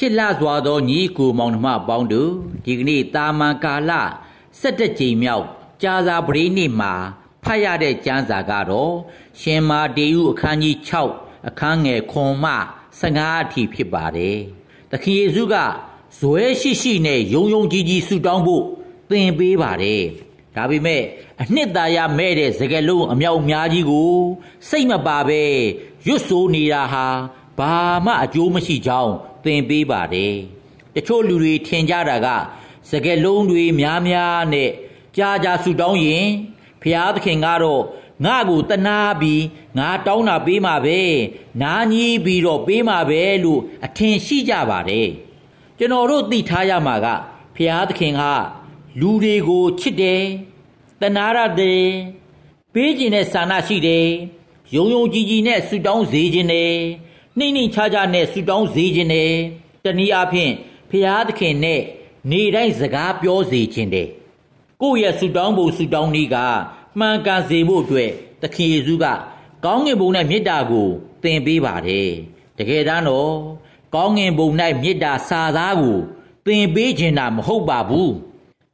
ချစ်လှစွာသောညီကိုမောင်နှမအပေါင်းတို့ဒီကနေ့တာမန်ကာလ17ကြိမ်မြောက်ကြာစာပရိနေ့မှာဖတ်ရတဲ့ကျမ်းစာကတော့ရှင်မာတေယုအခန်းကြီး6အခန်းငယ်ခွန်မှ15အထိဖြစ်ပါတယ်။သခင်ယေရှုကဇွဲရှိရှိနဲ့ယုံယုံကြည်ကြည်ဆုတောင်းဖို့သင်ပေးပါတယ်။ဒါပေမဲ့အနှစ်သာရမဲ့တဲ့စကလုံးအမြောက်အများကြီးကို စိတ်မပါပဲရွတ်ဆိုနေတာဟာဘာမှအကျိုးမရှိကြောင်း သင်ပေးပါတယ်။တချို့လူတွေထင်ကြတာကစကလုံးတွေများများနဲ့ကြာကြာဆူတောင်းရင်ဖျားသခင်ကတော့ငါ့ကိုတနာပြီးငါတောင်းတာပေးမှာပဲနားကြီးပြီးတော့ပေးမှာပဲလို့အထင်ရှိကြပါတယ်ကျွန်တော်တို့သိထားရမှာကဖျားသခင်ကလူတွေကိုချစ်တယ်တနာရတယ်ပေးခြင်းနဲ့စာနာရှိတယ်ယုံယုံကြည်ကြည်နဲ့ဆူတောင်းစေခြင်းနဲ့ နှိမ့်နှိမ့်ချာချာနဲ့ဆူတောင်းစေခြင်းနဲ့တနည်းအားဖြင့်ဖျားသခင်နဲ့နေတိုင်းစကားပြောစေခြင်းတဲ့ကိုယ့်ရဲ့ဆူတောင်းဖို့ဆူတောင်းနည်းကမှန်ကန်စေဖို့အတွက်သခင်ယေရှုကကောင်းငင်ဘုံနဲ့မေတ္တာကိုသင်ပေးပါတယ်တကယ်တမ်းတော့ကောင်းငင်ဘုံ၌မေတ္တာစာသားကိုသင်ပေးခြင်းတာမဟုတ်ပါဘူး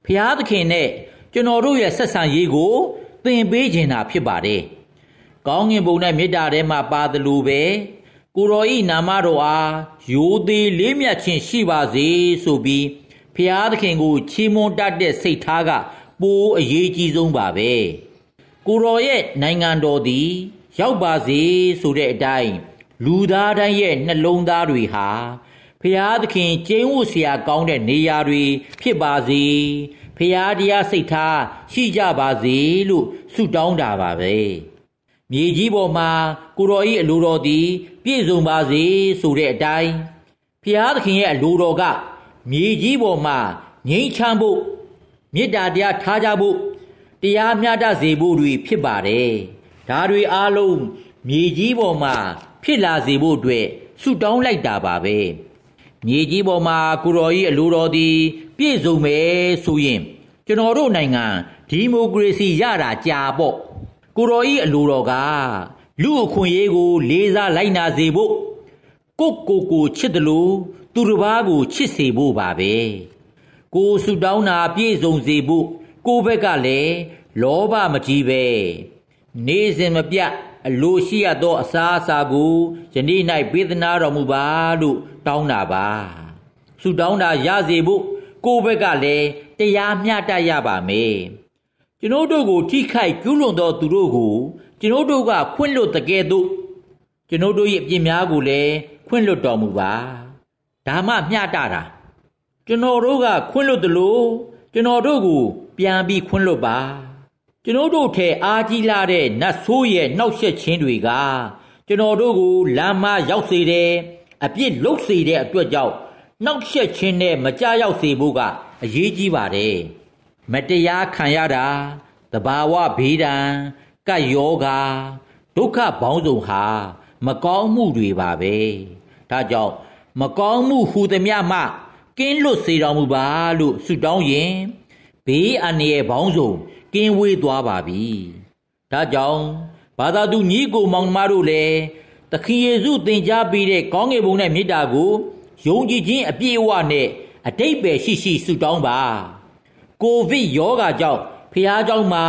ဖျားသခင်နဲ့ကျွန်တော်တို့ရဲ့ဆက်ဆံရေးကိုသင်ပေးခြင်းတာဖြစ်ပါတယ်ကောင်းငင်ဘုံနဲ့မေတ္တာထဲမှာပါတယ်လို့ပဲ ကိုတော်ဤနာမတော်အားယိုသေးလေးမြတ်ခြင်းရှိပါစေဆိုပြီးဖျားသခင်ကိုချီးမွမ်းတတ်တဲ့စိတ်ထားကပိုအရေးကြီးဆုံးပါပဲကိုတော်ရဲ့နိုင်ငံတော်သည်ရောက်ပါစေဆိုတဲ့အတိုင်းလူသားတိုင်းရဲ့နှလုံးသားတွေဟာဖျားသခင်ကျင်းဝတ်စရာကောင်းတဲ့နေရာတွေဖြစ်ပါစေဖျားတရားစိတ်ထားရှိကြပါစေလို့ဆုတောင်းတာပါပဲ။ မြေကြီးပေါ်မှာကိုရောဤအလိုတော်သည် ပြည့်စုံပါစေဆိုတဲ့အတိုင်းဖျားသခင်ရဲ့အလိုတော်ကမြေကြီးပေါ်မှာငြိမ်းချမ်းဖို့မေတ္တာတရားထားကြဖို့တရားမျှတစေဖို့တွေဖြစ်ပါတယ်။ဒါတွေအားလုံးမြေကြီးပေါ်မှာဖြစ်လာစေဖို့အတွက်ဆုတောင်းလိုက်တာပါပဲ။မြေကြီးပေါ်မှာကိုတော်ကြီးအလိုတော်သည်ပြည့်စုံမယ်ဆိုရင်ကျွန်တော်တို့နိုင်ငံဒီမိုကရေစီရတာကြာပေါ့။ ကိုတော်ကြီးအလိုတော်ကလူအခွင့်အရေးကို လေးစားလိုက်နာစေဖို့ကိုကိုကိုချစ်တယ်လို့သူတစ်ပါးကိုချစ်စေဖို့ပါပဲကိုဆူတောင်းတာပြည့်စုံစေဖို့ကိုဘက်ကလည်းလောဘမကြီးပဲနေစဉ်မပြတ်အလိုရှိရသောအစာအစာကိုယနေ့၌ပေးသနာတော်မူပါလို့တောင်းတာပါဆူတောင်းတာရစေဖို့ကိုဘက်ကလည်းတရားမျှတရပါမယ် ကျွန်ုပ်တို့ကိုထိခိုက်ကျူးလွန်သောသူတို့ကိုကျွန်ုပ်တို့ကခွင့်လွတ်တကယ်သို့ကျွန်ုပ်တို့ရဲ့အပြစ်များကိုလည်းခွင့်လွတ်တော်မူပါဒါမှမျှတတာကျွန်တော်တို့ကခွင့်လွတ်တယ်လို့ကျွန်တော်တို့ကိုပြန်ပြီးခွင့်လွတ်ပါကျွန်တော်တို့ထဲအားကြီးလာတဲ့နတ်ဆိုးရဲ့နှောက်ယှက်ခြင်းတွေကကျွန်တော်တို့ကိုလမ်းမရောက်စေတယ်အပြစ်လုတ်စေတဲ့အတွက်ကြောင့်နှောက်ယှက်ခြင်းနဲ့မကြရောက်စေဖို့ကအရေးကြီးပါတယ် မတရားခံရတာတဘာဝဘေးဒဏ်ကတ်ယောဂါဒုက္ခဘောင်းစုံဟာ မကောင်းမှုတွေပါပဲဒါကြောင့်မကောင်းမှုဟူသည်မြမှကင်းလွတ်စေတော်မူပါလို့ဆုတောင်းရင်ဘေးအန္တရာယ်ဘောင်းစုံကင်းဝေးသွားပါပြီဒါကြောင့်ဘာသာသူညီကိုမောင်နှမတို့လည်းသခင်ယေရှုသင်ကြားပေးတဲ့ကောင်းကင်ဘုံနဲ့မေတ္တာကိုယုံကြည်ခြင်းအပြည့်အဝနဲ့အတိတ်ပဲရှိရှိဆုတောင်းပါ ကိုဗစ်ရောဂါကြောင့်ဖះเจ้าမှာ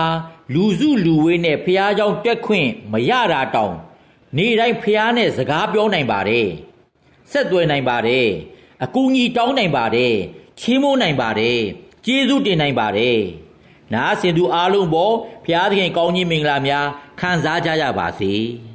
လူစုလူဝေးနဲ့ဖះเจ้าတက်ခွင့်မရတာတောင်နေ့တိုင်းဖះနဲ့စကားပြောနိုင်ပါတယ်ဆက်သွယ်နိုင်ပါတယ်အကူအညီတောင်းနိုင်ပါတယ်ချီးမွမ်းနိုင်ပါတယ်ကျေးဇူးတင်နိုင်ပါတယ်နားဆင်သူအားလုံးပေါ်ဘုရားသခင်ကောင်းကြီးမင်္ဂလာများခံစားကြရပါစေ။